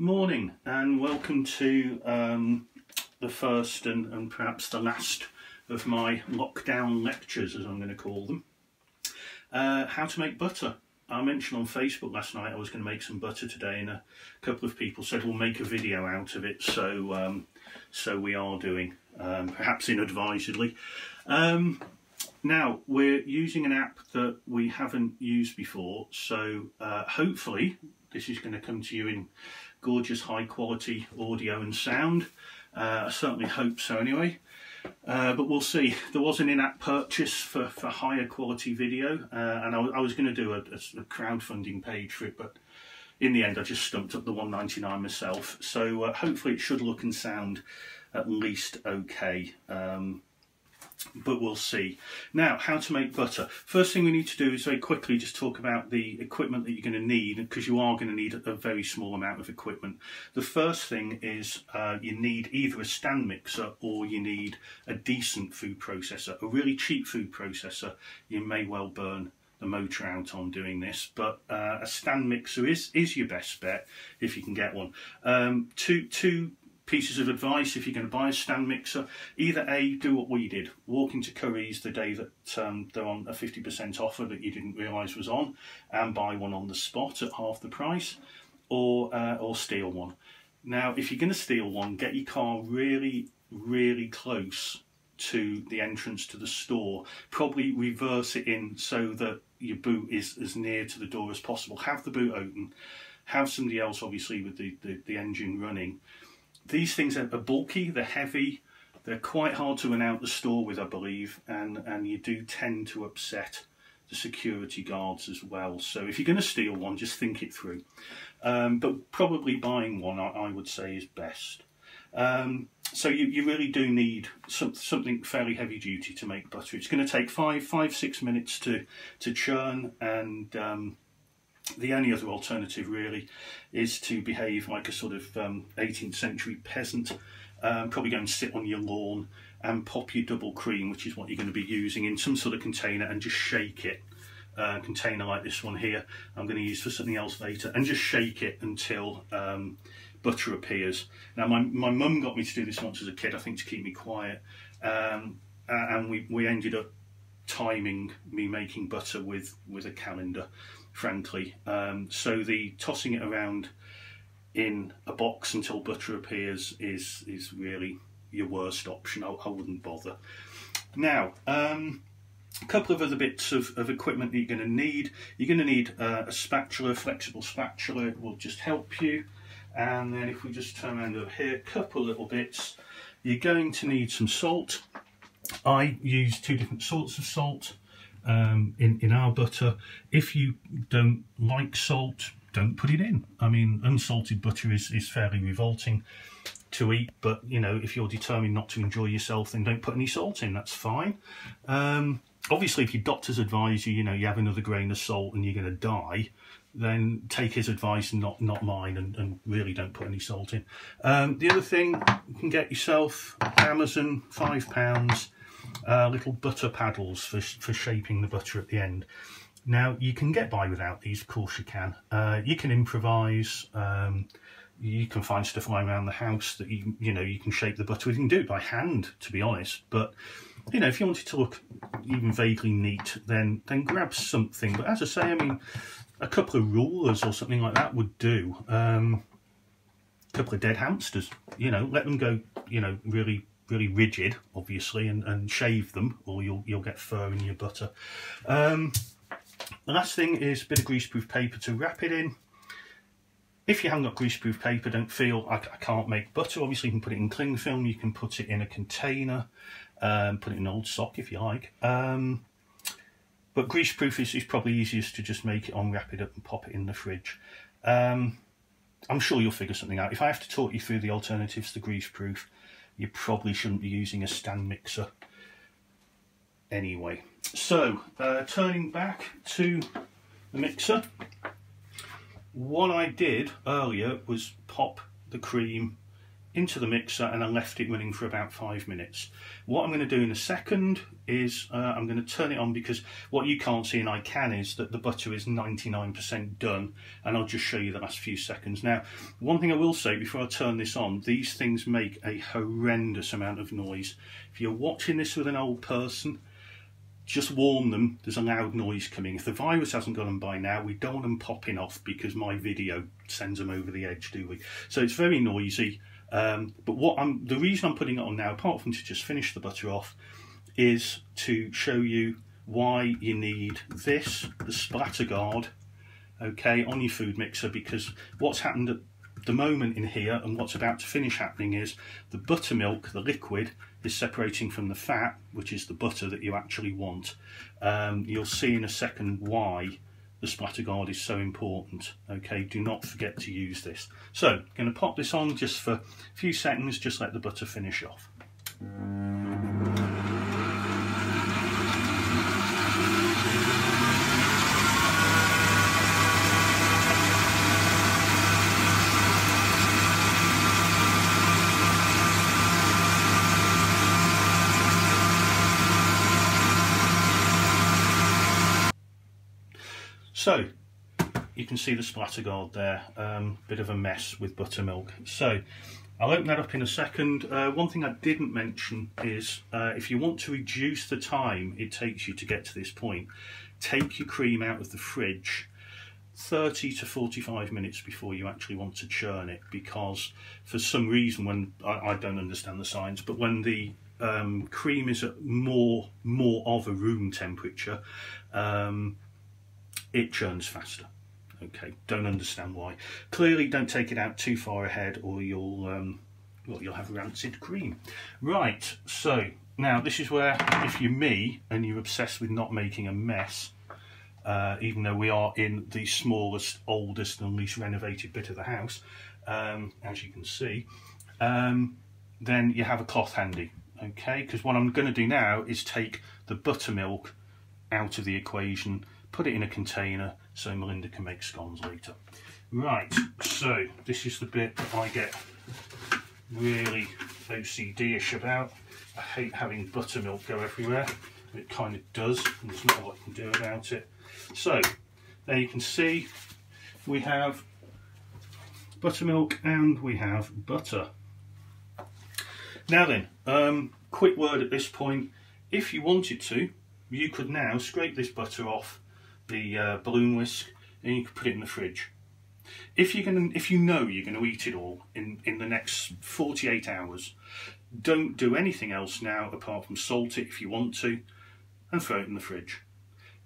Morning and welcome to um, the first and, and perhaps the last of my lockdown lectures, as I'm going to call them. Uh, how to make butter. I mentioned on Facebook last night I was going to make some butter today, and a couple of people said we'll make a video out of it. So, um, so we are doing, um, perhaps inadvisedly. Um, now we're using an app that we haven't used before, so uh, hopefully this is going to come to you in gorgeous high quality audio and sound. Uh, I certainly hope so anyway. Uh, but we'll see. There was an in-app purchase for, for higher quality video, uh, and I, I, was going to do a, a, crowdfunding page for it, but in the end I just stumped up the 199 myself. So uh, hopefully it should look and sound at least okay. Um, but we'll see. Now, how to make butter. First thing we need to do is very quickly just talk about the equipment that you're going to need, because you are going to need a very small amount of equipment. The first thing is uh, you need either a stand mixer or you need a decent food processor. A really cheap food processor, you may well burn the motor out on doing this, but uh, a stand mixer is is your best bet if you can get one. Um, two two pieces of advice if you're going to buy a stand mixer. Either A, do what we did, walk into Curry's the day that um, they're on a 50% offer that you didn't realise was on and buy one on the spot at half the price or, uh, or steal one. Now, if you're going to steal one, get your car really, really close to the entrance to the store. Probably reverse it in so that your boot is as near to the door as possible. Have the boot open. Have somebody else, obviously, with the, the, the engine running these things are bulky, they're heavy, they're quite hard to run out the store with, I believe, and, and you do tend to upset the security guards as well. So if you're going to steal one, just think it through. Um, but probably buying one, I, I would say, is best. Um, so you, you really do need some, something fairly heavy duty to make butter. It's going to take five, five, six minutes to to churn, and um, the only other alternative really is to behave like a sort of um, 18th century peasant, um, probably go and sit on your lawn and pop your double cream, which is what you're going to be using, in some sort of container and just shake it. Uh, container like this one here, I'm going to use for something else later, and just shake it until um, butter appears. Now, my, my mum got me to do this once as a kid, I think to keep me quiet, um, and we, we ended up timing me making butter with, with a calendar frankly. Um, so the tossing it around in a box until butter appears is is really your worst option. I, I wouldn't bother. Now, um, a couple of other bits of, of equipment that you're going to need. You're going to need uh, a spatula, flexible spatula it will just help you. And then if we just turn around over here, a couple little bits. You're going to need some salt. I use two different sorts of salt um, in, in our butter. If you don't like salt, don't put it in. I mean, unsalted butter is, is fairly revolting to eat, but you know, if you're determined not to enjoy yourself, then don't put any salt in, that's fine. Um, obviously, if your doctors advise you, you know, you have another grain of salt and you're going to die, then take his advice and not, not mine and, and really don't put any salt in. Um, the other thing, you can get yourself Amazon, five pounds, uh, little butter paddles for, for shaping the butter at the end. Now, you can get by without these, of course you can. Uh, you can improvise, um, you can find stuff lying around the house that you, you know, you can shape the butter with. You can do it by hand, to be honest, but, you know, if you wanted to look even vaguely neat, then, then grab something. But as I say, I mean, a couple of rulers or something like that would do. Um, a couple of dead hamsters, you know, let them go, you know, really really rigid, obviously, and, and shave them, or you'll you'll get fur in your butter. Um, the last thing is a bit of greaseproof paper to wrap it in. If you haven't got greaseproof paper, don't feel I, I, can't make butter. Obviously, you can put it in cling film. You can put it in a container, um, put it in an old sock if you like. Um, but greaseproof is, is probably easiest to just make it on, wrap it up, and pop it in the fridge. Um, I'm sure you'll figure something out. If I have to talk you through the alternatives to greaseproof, you probably shouldn't be using a stand mixer anyway. So, uh, turning back to the mixer, what I did earlier was pop the cream into the mixer and I left it running for about five minutes. What I'm going to do in a second is uh, I'm going to turn it on because what you can't see and I can is that the butter is 99% done and I'll just show you the last few seconds. Now one thing I will say before I turn this on these things make a horrendous amount of noise. If you're watching this with an old person just warn them there's a loud noise coming. If the virus hasn't got them by now, we don't want them popping off because my video sends them over the edge, do we? So it's very noisy. Um, but what I'm the reason I'm putting it on now, apart from to just finish the butter off, is to show you why you need this, the splatter guard, okay, on your food mixer because what's happened at the moment in here and what's about to finish happening is the buttermilk, the liquid, is separating from the fat, which is the butter that you actually want. Um, you'll see in a second why the splatter guard is so important. Okay, do not forget to use this. So, going to pop this on just for a few seconds, just let the butter finish off. So, you can see the splatter guard there, um, bit of a mess with buttermilk. So, I'll open that up in a second. Uh, one thing I didn't mention is uh, if you want to reduce the time it takes you to get to this point, take your cream out of the fridge 30 to 45 minutes before you actually want to churn it because for some reason when I, I don't understand the science but when the um, cream is at more more of a room temperature um, it churns faster. Okay, don't understand why. Clearly, don't take it out too far ahead, or you'll um, well, you'll have rancid cream. Right. So now this is where, if you're me and you're obsessed with not making a mess, uh, even though we are in the smallest, oldest, and least renovated bit of the house, um, as you can see, um, then you have a cloth handy. Okay, because what I'm going to do now is take the buttermilk out of the equation put it in a container so Melinda can make scones later. Right, so this is the bit that I get really OCD-ish about. I hate having buttermilk go everywhere. It kind of does, and there's not a lot I can do about it. So, there you can see we have buttermilk and we have butter. Now then, um, quick word at this point. If you wanted to, you could now scrape this butter off the uh, balloon whisk and you can put it in the fridge. If you're going if you know you're going to eat it all in, in the next 48 hours, don't do anything else now apart from salt it if you want to and throw it in the fridge.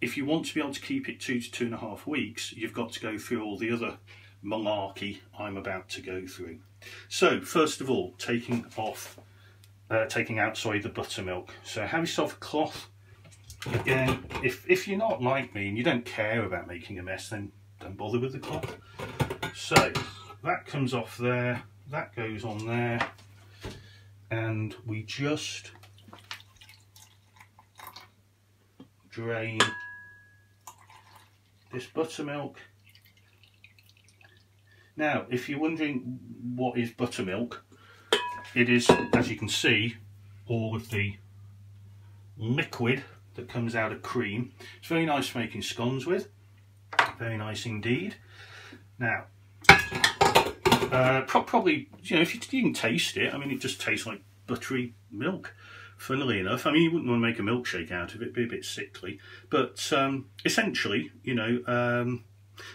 If you want to be able to keep it two to two and a half weeks, you've got to go through all the other malarkey I'm about to go through. So, first of all, taking off, uh, taking out, sorry, the buttermilk. So have yourself a cloth again, if, if you're not like me and you don't care about making a mess, then don't bother with the cloth. So that comes off there, that goes on there, and we just drain this buttermilk. Now, if you're wondering what is buttermilk, it is, as you can see, all of the liquid that comes out of cream. It's very nice for making scones with. Very nice indeed. Now, uh, pro probably, you know, if you, can taste it, I mean, it just tastes like buttery milk, funnily enough. I mean, you wouldn't want to make a milkshake out of it, be a bit sickly. But um, essentially, you know, um,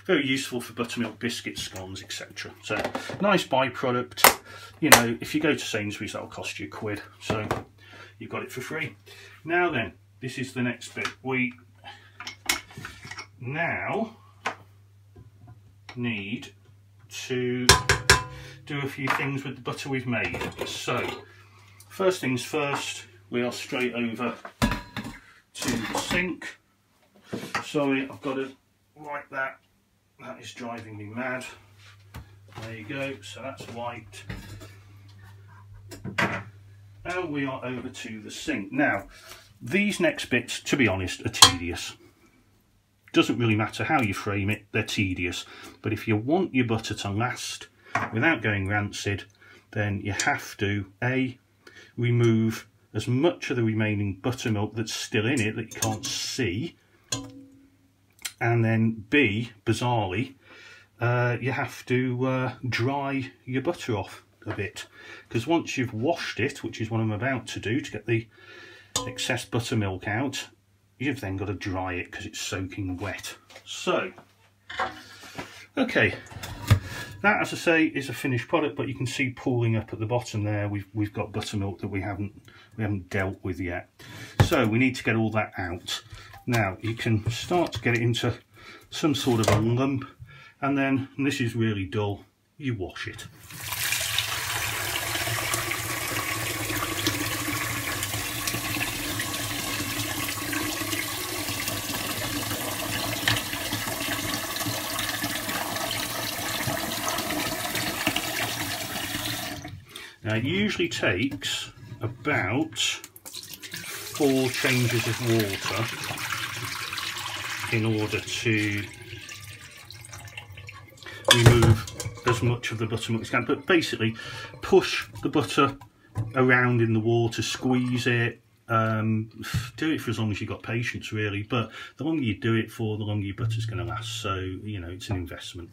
very useful for buttermilk biscuits, scones, etc. So, nice byproduct. You know, if you go to Sainsbury's, that'll cost you a quid. So, you've got it for free. Now then, this is the next bit. We now need to do a few things with the butter we've made. So, first things first, we are straight over to the sink. Sorry, I've got to wipe that. That is driving me mad. There you go, so that's wiped. And we are over to the sink. Now, these next bits, to be honest, are tedious. Doesn't really matter how you frame it, they're tedious. But if you want your butter to last without going rancid, then you have to A, remove as much of the remaining buttermilk that's still in it that you can't see, and then B, bizarrely, uh, you have to uh, dry your butter off a bit because once you've washed it, which is what I'm about to do to get the excess buttermilk out, you've then got to dry it because it's soaking wet. So, okay, that, as I say, is a finished product, but you can see pooling up at the bottom there. We've we've got buttermilk that we haven't we haven't dealt with yet. So we need to get all that out. Now you can start to get it into some sort of a lump, and then and this is really dull. You wash it. Now it usually takes about four changes of water in order to remove as much of the buttermilk as can. But basically, push the butter around in the water, squeeze it, um, do it for as long as you've got patience really. But the longer you do it for, the longer your butter's going to last. So, you know, it's an investment.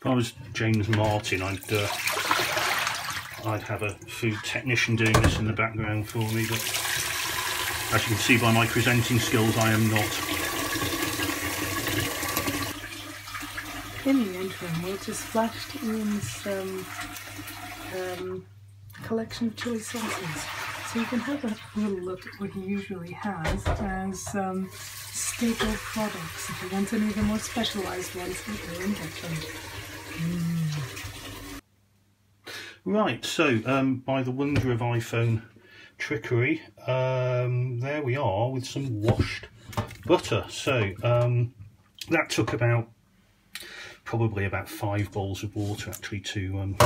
If I was James Martin, I'd uh, I'd have a food technician doing this in the background for me, but as you can see by my presenting skills, I am not. In the interim, we'll just flashed in some um, collection of chili sauces. So you can have a little look at what he usually has as um, staple products. If you want any of the more specialised ones, you go and them. Right, so um, by the wonder of iPhone trickery, um, there we are with some washed butter. So um, that took about probably about five bowls of water actually to um,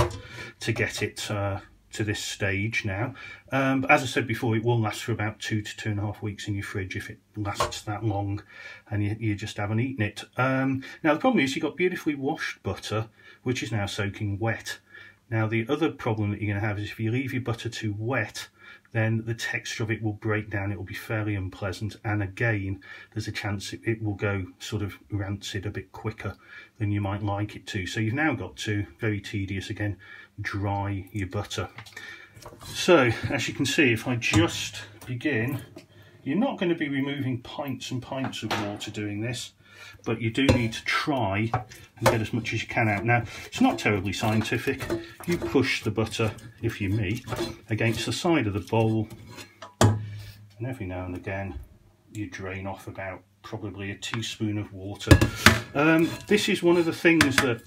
to get it uh, to this stage now. Um, as I said before, it will last for about two to two and a half weeks in your fridge if it lasts that long and you, you just haven't eaten it. Um, now the problem is you've got beautifully washed butter which is now soaking wet. Now the other problem that you're going to have is if you leave your butter too wet then the texture of it will break down, it will be fairly unpleasant and again there's a chance it, it will go sort of rancid a bit quicker than you might like it to. So you've now got to, very tedious again, dry your butter. So as you can see if I just begin, you're not going to be removing pints and pints of water doing this but you do need to try and get as much as you can out. Now, it's not terribly scientific. You push the butter, if you me, against the side of the bowl, and every now and again you drain off about probably a teaspoon of water. Um, this is one of the things that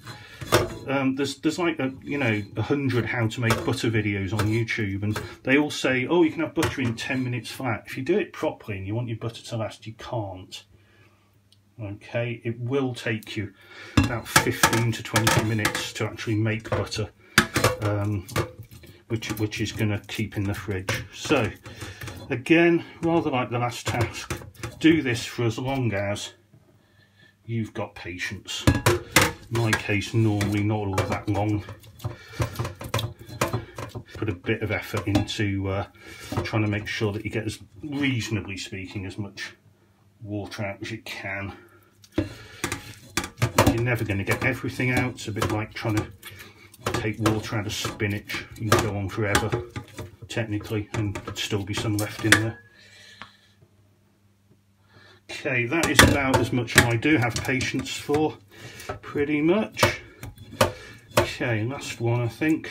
um, there's there's like a you know a hundred how to make butter videos on YouTube, and they all say, oh, you can have butter in ten minutes flat. If you do it properly and you want your butter to last, you can't okay it will take you about 15 to 20 minutes to actually make butter um, which which is going to keep in the fridge so again rather like the last task do this for as long as you've got patience in my case normally not all that long put a bit of effort into uh, trying to make sure that you get as reasonably speaking as much water out as you can you're never going to get everything out. It's a bit like trying to take water out of spinach. You can go on forever, technically, and there'd still be some left in there. Okay, that is about as much as I do have patience for, pretty much. Okay, last one, I think.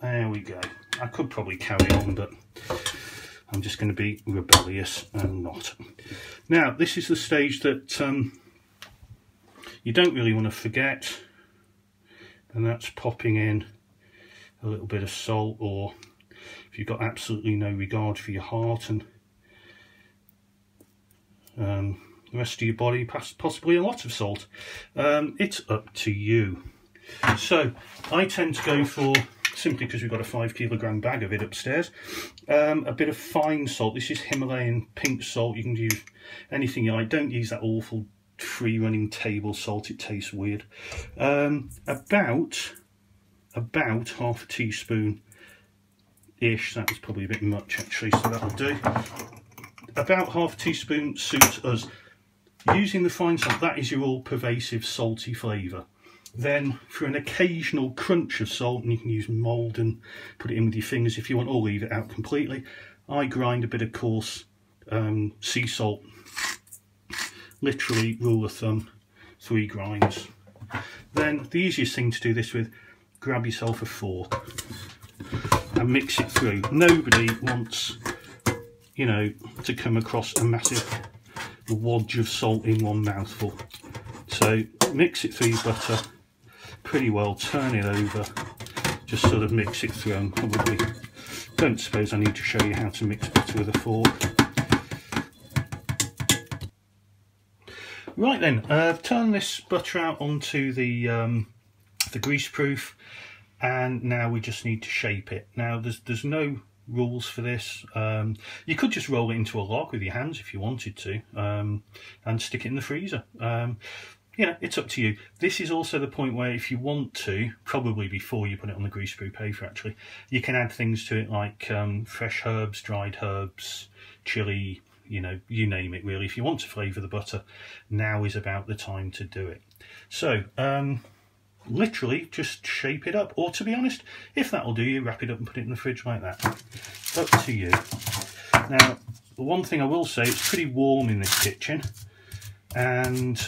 There we go. I could probably carry on, but I'm just going to be rebellious and not. Now, this is the stage that um, you don't really want to forget, and that's popping in a little bit of salt, or if you've got absolutely no regard for your heart and um, the rest of your body, possibly a lot of salt. Um, it's up to you. So I tend to go for, simply because we've got a five kilogram bag of it upstairs, um, a bit of fine salt. This is Himalayan pink salt. You can use anything you like. Don't use that awful free running table salt. It tastes weird. Um, about, about half a teaspoon ish. That was probably a bit much actually, so that'll do. About half a teaspoon suits us. Using the fine salt, that is your all pervasive salty flavour. Then for an occasional crunch of salt, and you can use mould and put it in with your fingers if you want, or leave it out completely, I grind a bit of coarse um, sea salt. Literally, rule of thumb, three grinds. Then the easiest thing to do this with, grab yourself a fork and mix it through. Nobody wants, you know, to come across a massive wadge of salt in one mouthful. So mix it through your butter pretty well, turn it over, just sort of mix it through and probably don't suppose I need to show you how to mix butter with a fork. Right then, uh, I've turned this butter out onto the, um, the grease proof and now we just need to shape it. Now there's, there's no rules for this. Um, you could just roll it into a log with your hands if you wanted to um, and stick it in the freezer. Um, you know, it's up to you. This is also the point where if you want to, probably before you put it on the greaseproof paper actually, you can add things to it like um, fresh herbs, dried herbs, chili, you know, you name it really. If you want to flavour the butter, now is about the time to do it. So, um, literally just shape it up. Or to be honest, if that'll do you, wrap it up and put it in the fridge like that. Up to you. Now, the one thing I will say, it's pretty warm in this kitchen. And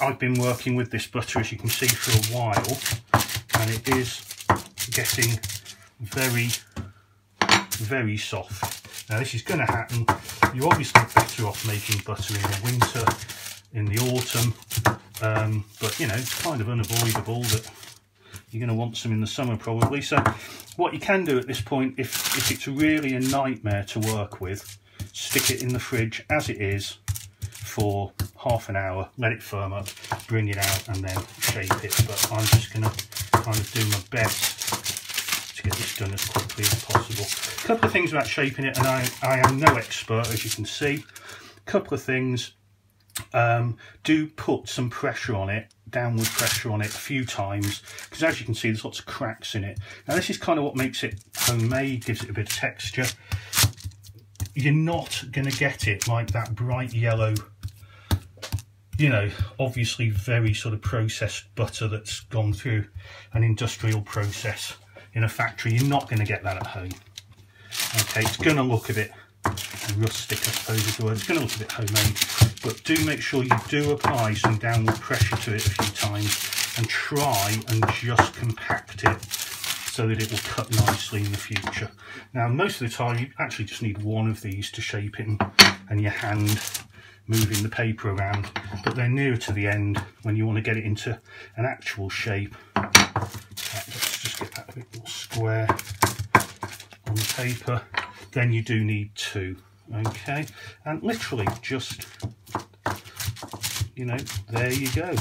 I've been working with this butter, as you can see, for a while. And it is getting very, very soft. Now, this is going to happen. You're obviously better off making butter in the winter, in the autumn, um, but you know, it's kind of unavoidable that you're going to want some in the summer probably. So what you can do at this point, if, if it's really a nightmare to work with, stick it in the fridge as it is for half an hour, let it firm up, bring it out and then shape it. But I'm just going to kind of do my best to get this done as quickly as possible. A couple of things about shaping it, and I, I am no expert as you can see. A couple of things um, do put some pressure on it, downward pressure on it a few times, because as you can see, there's lots of cracks in it. Now this is kind of what makes it homemade, gives it a bit of texture. You're not going to get it like that bright yellow, you know, obviously very sort of processed butter that's gone through an industrial process in a factory. You're not going to get that at home. Okay, it's going to look a bit rustic, I suppose is the word. It's going to look a bit homemade, but do make sure you do apply some downward pressure to it a few times and try and just compact it so that it will cut nicely in the future. Now, most of the time, you actually just need one of these to shape it and, your hand moving the paper around, but they're nearer to the end when you want to get it into an actual shape. Let's just get that a bit more square on the paper then you do need two okay and literally just you know there you go.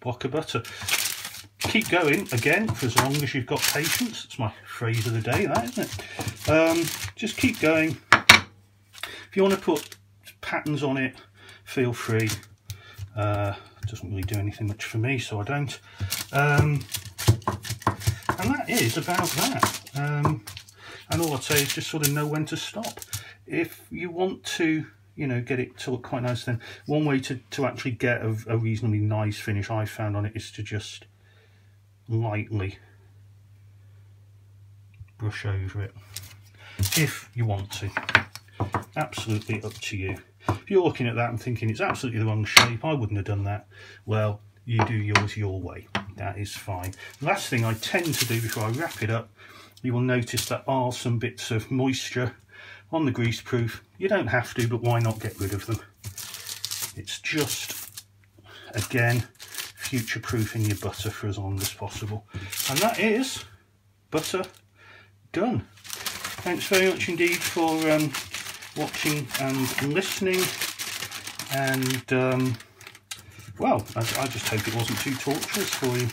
Block of butter. Keep going again for as long as you've got patience. It's my phrase of the day that isn't it? Um, just keep going. If you want to put patterns on it feel free. Uh, doesn't really do anything much for me so I don't. Um, and that is about that. Um, and all I'd say is just sort of know when to stop. If you want to, you know, get it to look quite nice, then one way to, to actually get a, a reasonably nice finish I found on it is to just lightly brush over it. If you want to. Absolutely up to you. If you're looking at that and thinking it's absolutely the wrong shape, I wouldn't have done that. Well, you do yours your way. That is fine. Last thing I tend to do before I wrap it up you will notice there are some bits of moisture on the grease proof. You don't have to, but why not get rid of them? It's just, again, future-proofing your butter for as long as possible. And that is butter done. Thanks very much indeed for um, watching and listening. And, um, well, I, I just hope it wasn't too torturous for you.